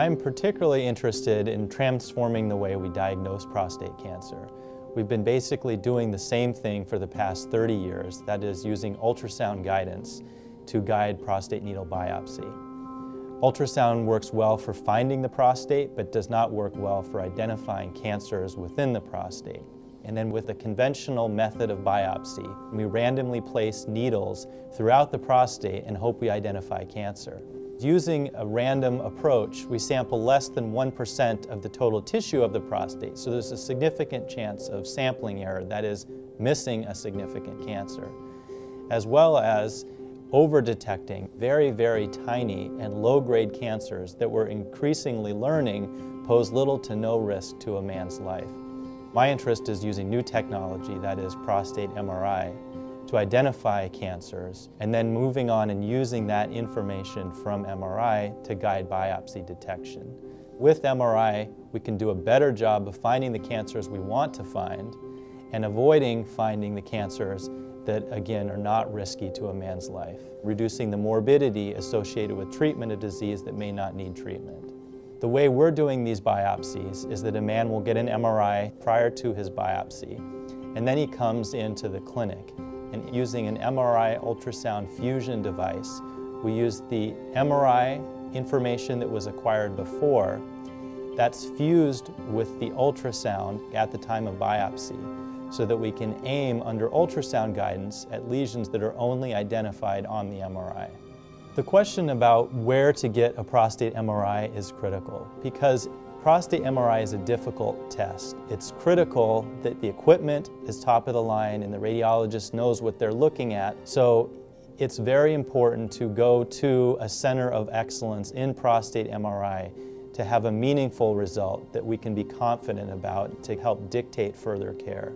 I'm particularly interested in transforming the way we diagnose prostate cancer. We've been basically doing the same thing for the past 30 years, that is using ultrasound guidance to guide prostate needle biopsy. Ultrasound works well for finding the prostate, but does not work well for identifying cancers within the prostate. And then with a conventional method of biopsy, we randomly place needles throughout the prostate and hope we identify cancer. Using a random approach, we sample less than 1% of the total tissue of the prostate, so there's a significant chance of sampling error, that is, missing a significant cancer, as well as over-detecting very, very tiny and low-grade cancers that we're increasingly learning pose little to no risk to a man's life. My interest is using new technology, that is prostate MRI, to identify cancers and then moving on and using that information from MRI to guide biopsy detection. With MRI, we can do a better job of finding the cancers we want to find and avoiding finding the cancers that, again, are not risky to a man's life, reducing the morbidity associated with treatment of disease that may not need treatment. The way we're doing these biopsies is that a man will get an MRI prior to his biopsy, and then he comes into the clinic. And using an MRI ultrasound fusion device, we use the MRI information that was acquired before that's fused with the ultrasound at the time of biopsy so that we can aim under ultrasound guidance at lesions that are only identified on the MRI. The question about where to get a prostate MRI is critical because prostate MRI is a difficult test. It's critical that the equipment is top of the line and the radiologist knows what they're looking at. So it's very important to go to a center of excellence in prostate MRI to have a meaningful result that we can be confident about to help dictate further care.